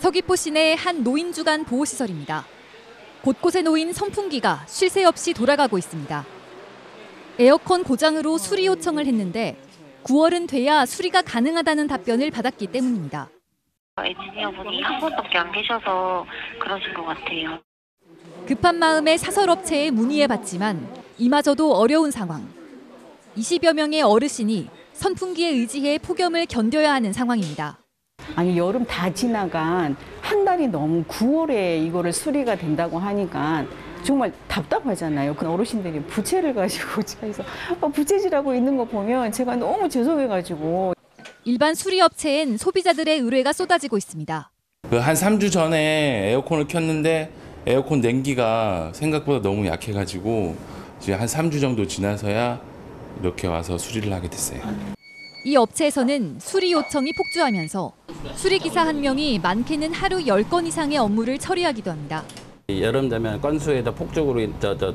서귀포 시내 한 노인 주간 보호시설입니다. 곳곳에 놓인 선풍기가 쉴 새 없이 돌아가고 있습니다. 에어컨 고장으로 수리 요청을 했는데 9월은 돼야 수리가 가능하다는 답변을 받았기 때문입니다. 엔지니어 분이 한 분밖에 안 계셔서 그러신 것 같아요. 급한 마음에 사설업체에 문의해봤지만 이마저도 어려운 상황. 20여 명의 어르신이 선풍기에 의지해 폭염을 견뎌야 하는 상황입니다. 아니 여름 다 지나간 한 달이 넘은 9월에 이거를 수리가 된다고 하니까 정말 답답하잖아요. 그 어르신들이 부채를 가지고 차에서 아, 부채질하고 있는 거 보면 제가 너무 죄송해가지고 일반 수리업체엔 소비자들의 의뢰가 쏟아지고 있습니다. 그 한 3주 전에 에어컨을 켰는데 에어컨 냉기가 생각보다 너무 약해가지고 이제 한 3주 정도 지나서야 이렇게 와서 수리를 하게 됐어요. 이 업체에서는 수리 요청이 폭주하면서 수리기사 한 명이 많게는 하루 10건 이상의 업무를 처리하기도 합니다. 여름 되면 건수에도 폭죽으로 저, 저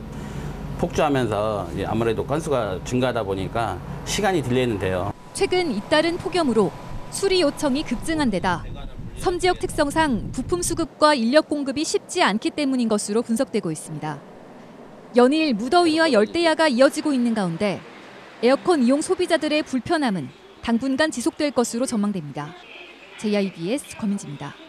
폭주하면서 아무래도 건수가 증가하다 보니까 시간이 delay는 돼요. 최근 잇따른 폭염으로 수리 요청이 급증한 데다 섬 지역 특성상 부품 수급과 인력 공급이 쉽지 않기 때문인 것으로 분석되고 있습니다. 연일 무더위와 열대야가 이어지고 있는 가운데 에어컨 이용 소비자들의 불편함은 당분간 지속될 것으로 전망됩니다. JIBS 권민지입니다.